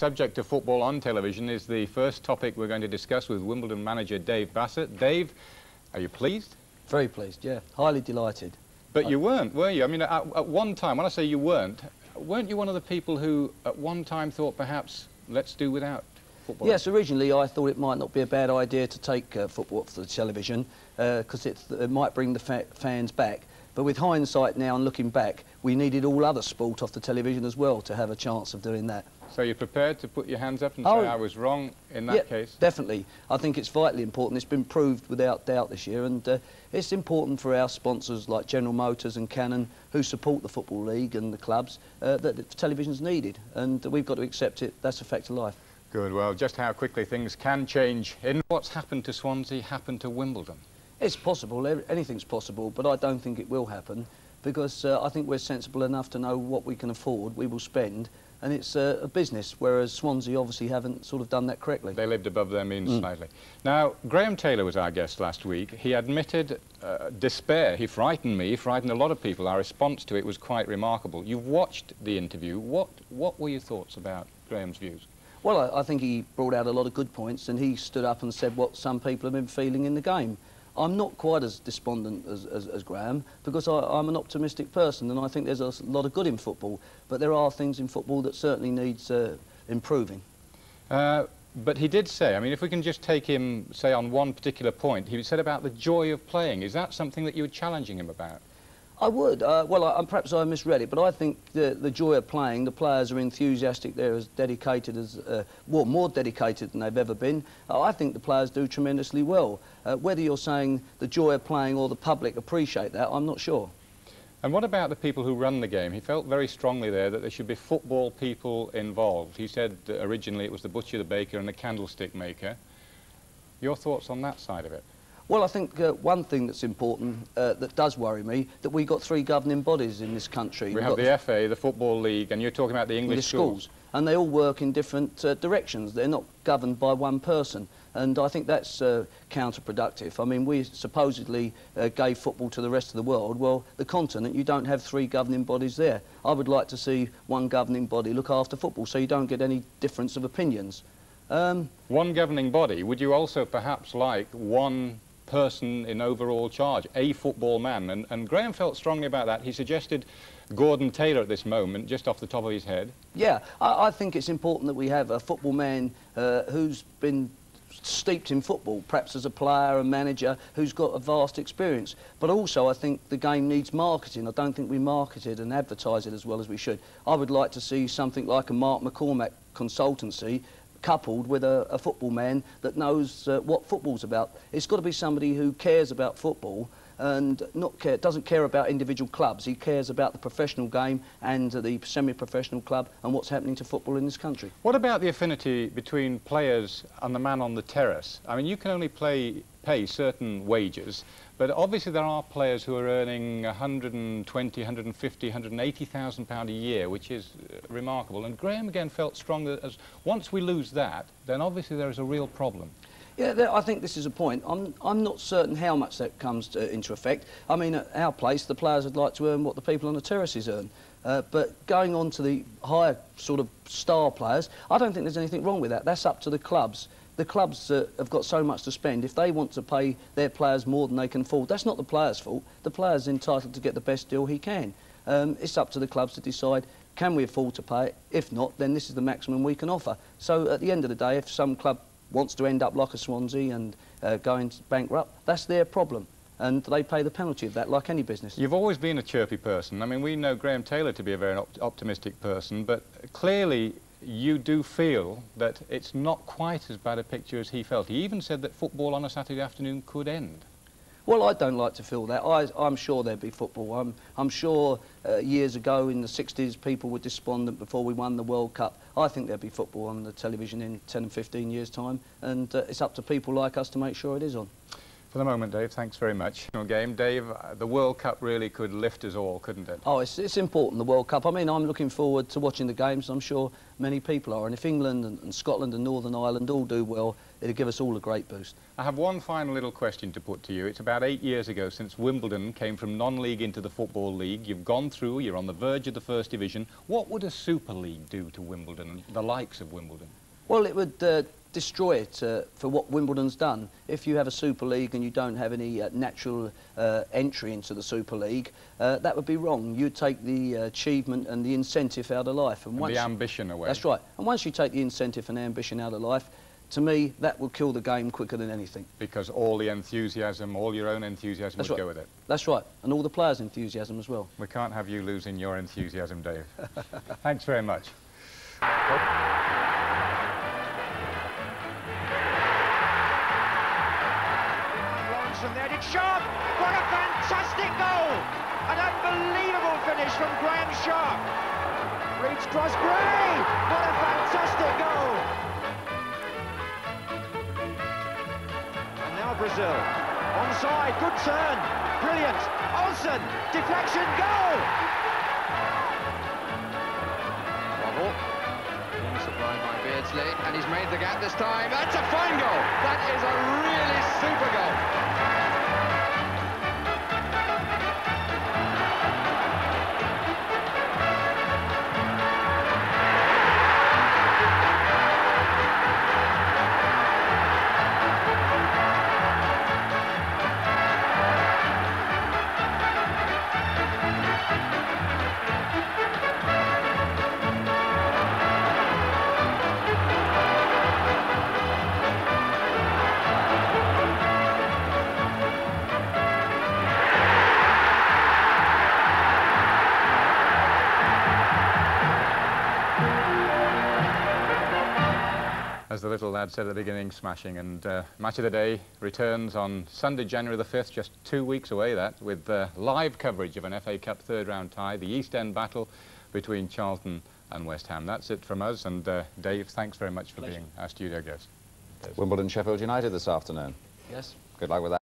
Subject of football on television is the first topic we're going to discuss with Wimbledon manager Dave Bassett. Dave, are you pleased? Very pleased, yeah. Highly delighted. But I you weren't, were you? I mean, at, at, one time, when I say you weren't, weren't you one of the people who at one time thought perhaps let's do without football? Yes, originally I thought it might not be a bad idea to take uh, football off the television because uh, it might bring the fa fans back. But with hindsight now and looking back, we needed all other sport off the television as well to have a chance of doing that. So you're prepared to put your hands up and oh, say I was wrong in that yeah, case? definitely. I think it's vitally important. It's been proved without doubt this year, and uh, it's important for our sponsors like General Motors and Canon, who support the Football League and the clubs, uh, that television's needed, and we've got to accept it. That's a fact of life. Good. Well, just how quickly things can change in what's happened to Swansea happened to Wimbledon. It's possible. Anything's possible, but I don't think it will happen because uh, I think we're sensible enough to know what we can afford, we will spend, and it's uh, a business, whereas Swansea obviously haven't sort of done that correctly. They lived above their means mm. slightly. Now, Graham Taylor was our guest last week. He admitted uh, despair. He frightened me, frightened a lot of people. Our response to it was quite remarkable. You've watched the interview. What, what were your thoughts about Graham's views? Well, I, I think he brought out a lot of good points, and he stood up and said what some people have been feeling in the game. I'm not quite as despondent as, as, as Graham because I, am an optimistic person and I think there's a lot of good in football, but there are things in football that certainly needs uh, improving. Uh, but he did say, I mean, if we can just take him, say, on one particular point, he said about the joy of playing. Is that something that you were challenging him about? I would. Uh, well, I, perhaps I misread it, but I think the, the joy of playing, the players are enthusiastic, they're as dedicated as, uh, well, more dedicated than they've ever been. Uh, I think the players do tremendously well. Uh, whether you're saying the joy of playing or the public appreciate that, I'm not sure. And what about the people who run the game? He felt very strongly there that there should be football people involved. He said originally it was the butcher, the baker and the candlestick maker. Your thoughts on that side of it? Well, I think uh, one thing that's important uh, that does worry me, that we've got three governing bodies in this country. We We've have the FA, the Football League, and you're talking about the English schools. schools. And they all work in different uh, directions. They're not governed by one person. And I think that's uh, counterproductive. I mean, we supposedly uh, gave football to the rest of the world. Well, the continent, you don't have three governing bodies there. I would like to see one governing body look after football so you don't get any difference of opinions. Um, one governing body. Would you also perhaps like one person in overall charge, a football man. And, and Graham felt strongly about that. He suggested Gordon Taylor at this moment, just off the top of his head. Yeah, I, I think it's important that we have a football man uh, who's been steeped in football, perhaps as a player, a manager, who's got a vast experience. But also, I think the game needs marketing. I don't think we market it and advertise it as well as we should. I would like to see something like a Mark McCormack consultancy coupled with a, a football man that knows uh, what football's about. It's got to be somebody who cares about football and not care, doesn't care about individual clubs. He cares about the professional game and the semi-professional club and what's happening to football in this country. What about the affinity between players and the man on the terrace? I mean, you can only play, pay certain wages, but obviously there are players who are earning 120, 150, 180,000 pound a year, which is uh, remarkable. And Graham again felt strongly that as once we lose that, then obviously there is a real problem. Yeah, I think this is a point. I'm, I'm not certain how much that comes to, into effect. I mean, at our place, the players would like to earn what the people on the terraces earn. Uh, but going on to the higher sort of star players, I don't think there's anything wrong with that. That's up to the clubs the clubs uh, have got so much to spend. If they want to pay their players more than they can afford, that's not the player's fault. The player's entitled to get the best deal he can. Um, it's up to the clubs to decide, can we afford to pay it? If not, then this is the maximum we can offer. So at the end of the day, if some club wants to end up like a Swansea and uh, going bankrupt, that's their problem and they pay the penalty of that like any business. You've always been a chirpy person. I mean, we know Graham Taylor to be a very op optimistic person, but clearly you do feel that it's not quite as bad a picture as he felt. He even said that football on a Saturday afternoon could end. Well, I don't like to feel that. I, am sure there'd be football. I'm, I'm sure uh, years ago in the 60s people were despondent before we won the World Cup. I think there'd be football on the television in 10 and 15 years' time, and uh, it's up to people like us to make sure it is on. For the moment, Dave, thanks very much. Game, Dave, the World Cup really could lift us all, couldn't it? Oh, it's, it's important, the World Cup. I mean, I'm looking forward to watching the games. I'm sure many people are. And if England and, and Scotland and Northern Ireland all do well, it'll give us all a great boost. I have one final little question to put to you. It's about eight years ago since Wimbledon came from non-league into the Football League. You've gone through, you're on the verge of the First Division. What would a Super League do to Wimbledon, the likes of Wimbledon? Well, it would uh, destroy it uh, for what Wimbledon's done. If you have a Super League and you don't have any uh, natural uh, entry into the Super League, uh, that would be wrong. You'd take the achievement and the incentive out of life. And, and the ambition away. That's right. And once you take the incentive and ambition out of life, to me, that will kill the game quicker than anything. Because all the enthusiasm, all your own enthusiasm That's would right. go with it. That's right. And all the players' enthusiasm as well. We can't have you losing your enthusiasm, Dave. Thanks very much. there. Sharp? What a fantastic goal! An unbelievable finish from Graeme Sharp. Reid's cross Gray. What a fantastic goal! And now Brazil. Onside, good turn. Brilliant. Olsen, deflection, goal! By and he's made the gap this time. That's a fine goal. That is a really super goal. As the little lad said at the beginning, smashing. And uh, Match of the Day returns on Sunday, January the 5th, just two weeks away that, with uh, live coverage of an FA Cup third round tie, the East End battle between Charlton and West Ham. That's it from us. And uh, Dave, thanks very much for Pleasure. being our studio guest. Wimbledon Sheffield United this afternoon. Yes. Good luck with that.